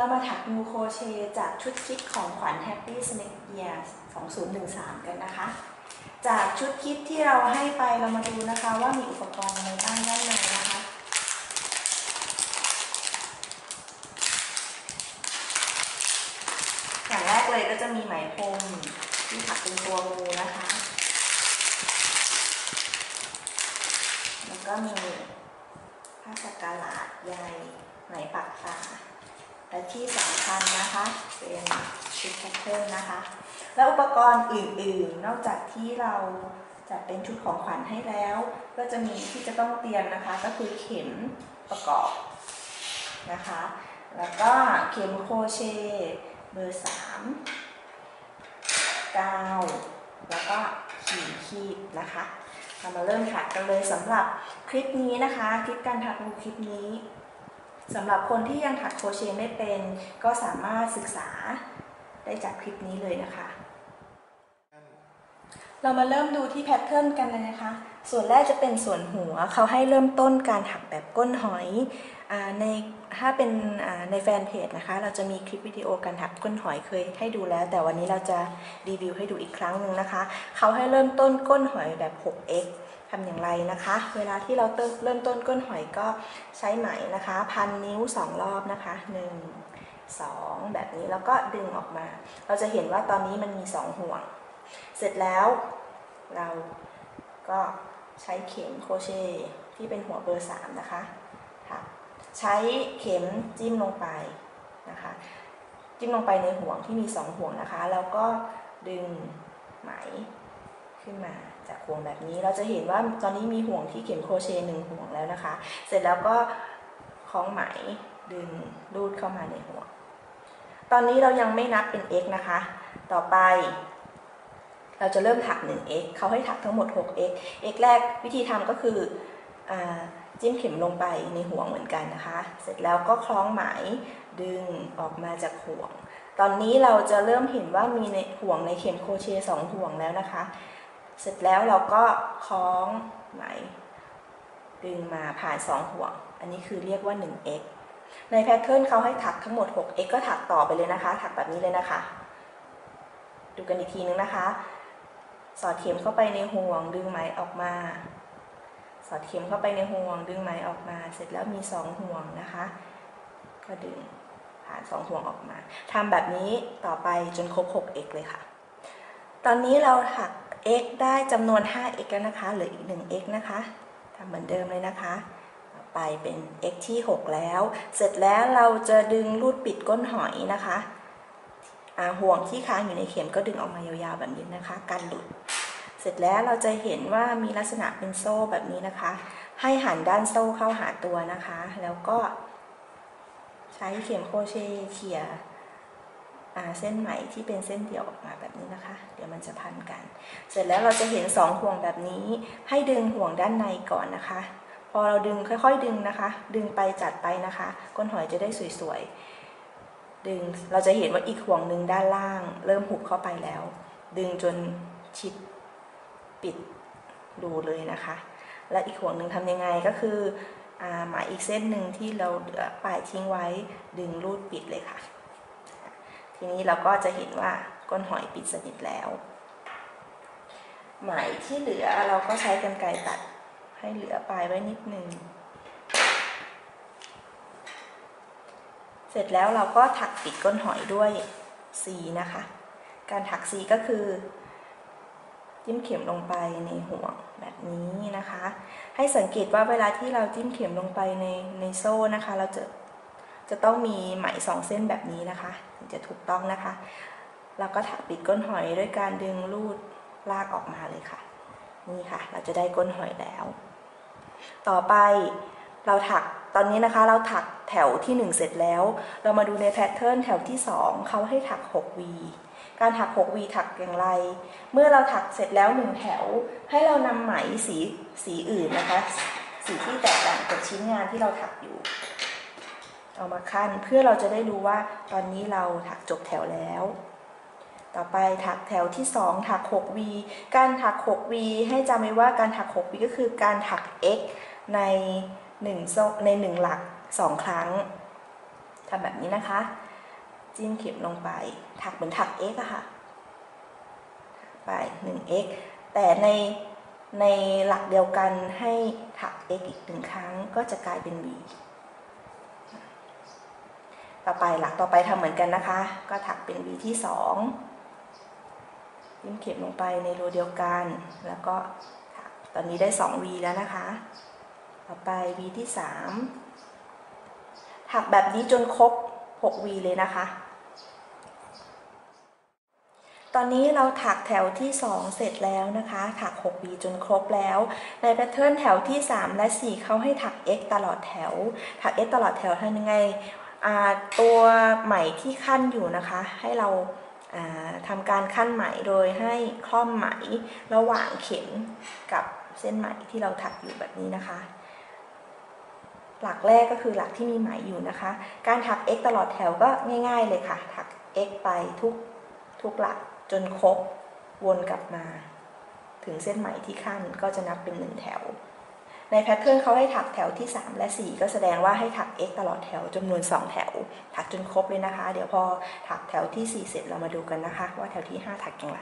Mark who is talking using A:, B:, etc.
A: เรามาถักนูโคเชจากชุดคิดของขวัญ Happy Snack Year 2013 กันนะคะ จากชุดคิดที่เราให้ไปเรามาดูนะคะว่ามีอุปกรณ์อะไรบ้างด้านในนะคะ อย่างแรกเลยก็จะมีไหมพรมที่ถักเป็นตัวงูนะคะ แล้วก็มีผ้าสักการะใยไหมปักตา และที่สำคัญนะคะเป็นชุดแพทเทิร์นนะคะ และอุปกรณ์อื่นๆ นอกจากที่เราจัดเป็นชุดของขวัญให้แล้ว ก็จะมีที่จะต้องเตรียมนะคะ ก็คือเข็มประกอบนะคะ แล้วก็เข็มโครเชเบอร์สามกาวแล้วก็ขีดขีดนะคะเรามาเริ่มถักกันเลยสำหรับคลิปนี้นะคะ คลิปการถักมูคลิปนี้ สำหรับคนที่ยังถักโครเชต์ไม่เป็น ก็สามารถศึกษาได้จากคลิปนี้เลยนะคะ เรามาเริ่มดูที่แพทเทิร์นกันเลยนะคะ ส่วนแรกจะเป็นส่วนหัวเขาให้เริ่มต้นการถักแบบก้นหอยอในถ้าเป็นในแฟนเพจนะคะ เราจะมีคลิปวิดีโอการถักก้นหอยเคยให้ดูแล้ว แต่วันนี้เราจะรีวิวให้ดูอีกครั้งหนึ่งนะคะ เขาให้เริ่มต้นก้นหอยแบบ 6x ทำอย่างไรนะคะ เวลาที่เราเริ่มต้นก้นหอยก็ใช้ไหมนะคะ พันนิ้ว 2 รอบนะคะ1 2 แบบนี้แล้วก็ดึงออกมา เราจะเห็นว่าตอนนี้มันมี 2 ห่วง เสร็จแล้วเราก็ใช้เข็มโคเชที่เป็นหัวเบอร์ 3 นะคะค่ะใช้เข็มจิ้มลงไปนะคะ จิ้มลงไปในห่วงที่มี 2 ห่วงนะคะ แล้วก็ดึงไหมขึ้นมา จากห่วงแบบนี้ เราจะเห็นว่าตอนนี้มีห่วงที่เข็มโครเชต์หนึ่งห่วงแล้วนะคะ เสร็จแล้วก็คล้องไหมดึงรูดเข้ามาในห่วง ตอนนี้เรายังไม่นับเป็น x นะคะ ต่อไป เราจะเริ่มถัก 1x เขาให้ถักทั้งหมด 6x x แรกวิธีทำก็คืออจิ้มเข็มลงไปในห่วงเหมือนกันนะคะ เสร็จแล้วก็คล้องไหมดึงออกมาจากห่วง ตอนนี้เราจะเริ่มเห็นว่ามีในห่วงในเข็มโครเชต์สองห่วงแล้วนะคะ เสร็จแล้วเราก็คล้องไหม ดึงมาผ่าน 2 ห่วง อันนี้คือเรียกว่า 1x ในแพทเทิร์นเขาให้ถักทั้งหมด 6x ก็ถักต่อไปเลยนะคะ ถักแบบนี้เลยนะคะ ดูกันอีกทีนึงนะคะ สอดเข็มเข้าไปในห่วง ดึงไหมออกมา สอดเข็มเข้าไปในห่วง ดึงไหมออกมา เสร็จแล้วมีสองห่วงนะคะ ก็ดึงผ่านสองห่วงออกมาทำแบบนี้ต่อไปจนครบ 6x เลยค่ะ ตอนนี้เราถัก x ได้จำนวน 5x แล้วนะคะเหลืออีก 1x นะคะทำเหมือนเดิมเลยนะคะ ไปเป็น x ที่ 6 แล้ว เสร็จแล้วเราจะดึงรูดปิดก้นหอยนะคะห่วงที่ค้างอยู่ในเข็มก็ดึงออกมายาวๆแบบนี้นะคะ กันหลุด เสร็จแล้วเราจะเห็นว่ามีลักษณะเป็นโซ่แบบนี้นะคะ ให้หันด้านโซ่เข้าหาตัวนะคะ แล้วก็ใช้เข็มโครเชต์เขี่ย เส้นไหมที่เป็นเส้นเดี่ยวออกมาแบบนี้นะคะ เดี๋ยวมันจะพันกัน เสร็จแล้วเราจะเห็นสองห่วงแบบนี้ ให้ดึงห่วงด้านในก่อนนะคะ พอเราดึงค่อยๆดึงนะคะ ดึงไปจัดไปนะคะ ก้นหอยจะได้สวยๆ ดึงเราจะเห็นว่าอีกห่วงหนึ่งด้านล่าง เริ่มหุบเข้าไปแล้ว ดึงจนชิดปิดดูเลยนะคะ และอีกห่วงหนึ่งทำยังไงก็คืออ่าหมายอีกเส้นหนึ่งที่เราเหลือปลายทิ้งไว้ดึงรูดปิดเลยค่ะ ทีนี้เราก็จะเห็นว่าก้นหอยปิดสนิทแล้ว ไหมที่เหลือเราก็ใช้กรรไกรตัดให้เหลือปลายไว้นิดนึง เสร็จแล้วเราก็ถักปิดก้นหอยด้วยสีนะคะ การถักสีก็คือ จิ้มเข็มลงไปในห่วงแบบนี้นะคะ ให้สังเกตว่าเวลาที่เราจิ้มเข็มลงไปในในโซ่นะคะ เราจะ จะต้องมีไหมสองเส้นแบบนี้นะคะถึงจะถูกต้องนะคะ แล้วก็ถักปิดก้นหอยด้วยการดึงลูดลากออกมาเลยค่ะ นี่ค่ะ เราจะได้ก้นหอยแล้ว ต่อไปเราถักตอนนี้นะคะเราถักแถวที่ 1 เสร็จแล้ว เรามาดูในแพทเทิร์นแถวที่ 2 เขาให้ถัก 6V การถัก 6V ถักอย่างไร เมื่อเราถักเสร็จแล้ว 1 แถว ให้เรานำไหมสีสีอื่นนะคะ สีที่แตกต่างจากชิ้นงานที่เราถักอยู่ เอามาขั้นเพื่อเราจะได้รู้ว่าตอนนี้เราถักจบแถวแล้ว ต่อไปถักแถวที่ 2 ถัก 6V การถัก 6V ให้จำไว้ว่าการถัก 6V ก็คือการถัก x ใน1โซ่ใน 1 หลัก 2 ครั้งทำแบบนี้นะคะ จิ้มเข็มลงไป ถักเหมือนถัก x อะค่ะไป 1x แต่ในในหลักเดียวกันให้ถัก x อีกหนึ่งครั้งก็จะกลายเป็น v ต่อไปหลักต่อไปทำเหมือนกันนะคะ ก็ถักเป็น v ที่2จิ้มเข็มลงไปในรูเดียวกัน แล้วก็ถักตอนนี้ได้ 2v แล้วนะคะ ต่อไป v ที่3ถักแบบนี้จนครบ 6v เลยนะคะ ตอนนี้เราถักแถวที่ 2 เสร็จแล้วนะคะ ถัก 6v จนครบแล้ว ในแพทเทิร์นแถวที่ 3 และ 4 เขาให้ถัก x ตลอดแถว ถัก x ตลอดแถวทำยังไง ตัวไหมที่ขั้นอยู่นะคะ ให้เราทำการขั้นไหมโดยให้คล่อมไหมระหว่างเข็มกับเส้นไหมที่เราถักอยู่แบบนี้นะคะ หลักแรกก็คือหลักที่มีไหมอยู่นะคะ การถัก x ตลอดแถวก็ง่าย ๆ เลยค่ะ ถัก x ไปทุกทุกหลักจนครบวนกลับมา ถึงเส้นไหมที่ขั้นก็จะนับเป็นหนึ่งแถว ในแพทเทิร์นเขาให้ถักแถวที่ 3 และ 4 ก็แสดงว่าให้ถัก x ตลอดแถวจำนวน 2 แถว ถักจนครบเลยนะคะ เดี๋ยวพอถักแถวที่ 4 เสร็จเรามาดูกันนะคะ ว่าแถวที่ 5 ถักอย่างไร